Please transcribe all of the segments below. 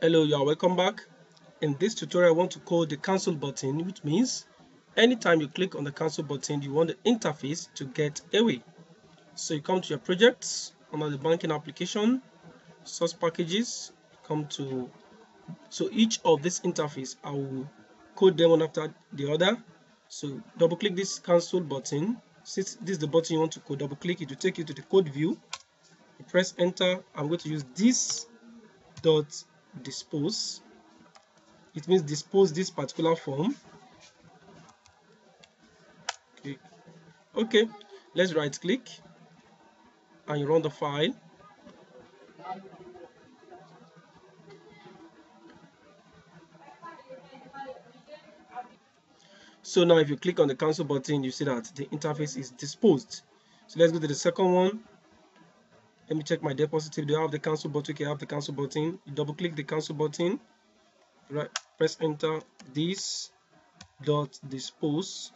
Hello, you are welcome back. In this tutorial, I want to code the cancel button, which means anytime you click on the cancel button, you want the interface to get away. So you come to your projects under the banking application, source packages, come to so each of this interface I will code them one after the other. So double click this cancel button. Since this is the button you want to code, double click it will take you to the code view. You press enter. I'm going to use this dot dispose. It means dispose this particular form. Okay okay let's right click and you run the file. So now if you click on the cancel button you see that the interface is disposed. So let's go to the second one let me check my deposit. Do I have the cancel button okay I have the cancel button. You double click the cancel button. Right press enter. This dot dispose.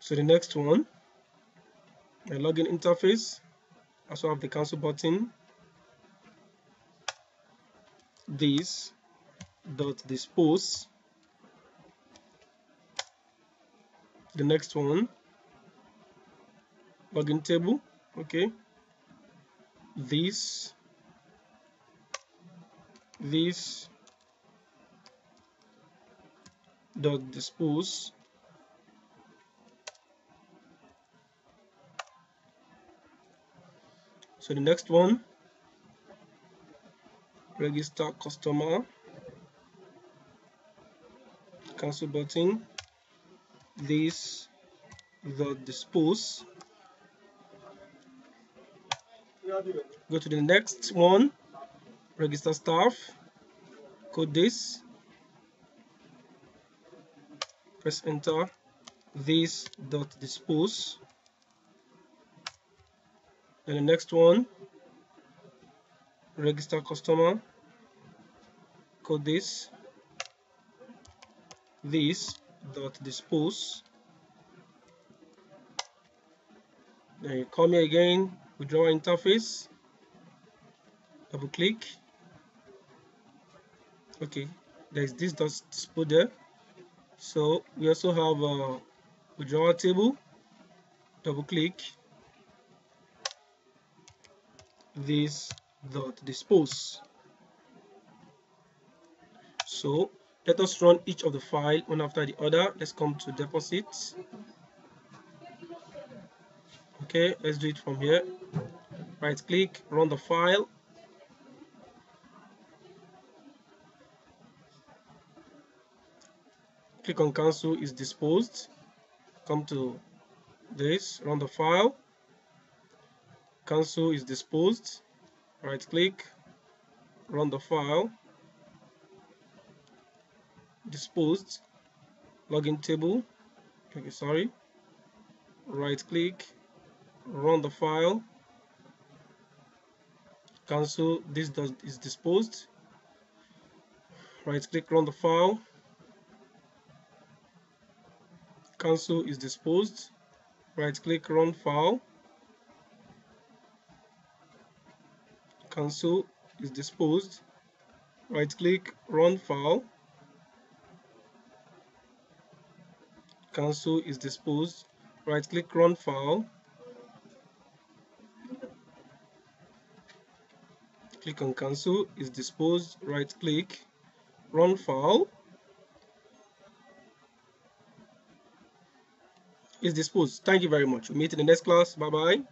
So the next one my login interface. I also have the cancel button. This dot dispose. The next one login table okay. This this dot dispose. So the next one register customer cancel button. This dot dispose go to the next one. Register staff. Code this. Press enter. This dot dispose. Then the next one. Register customer. Code this. This dot dispose. Then you come here again withdraw interface double click. Okay there's this dot dispose there. So we also have uh, a withdrawal table double click. This dot dispose. So let us run each of the file one after the other. Let's come to deposits okay let's do it from here. Right click run the file. Click on cancel is disposed. Come to this run the file. Cancel is disposed. Right click run the file. Disposed. Login table. Okay sorry. Right click run the file. Cancel this does is disposed. Right click run the file. Cancel is disposed. Right click run file. Cancel is disposed. Right click run file. Cancel is disposed. Right click run file click on cancel is disposed right click run file. Is disposed thank you very much. We'll meet in the next class. Bye bye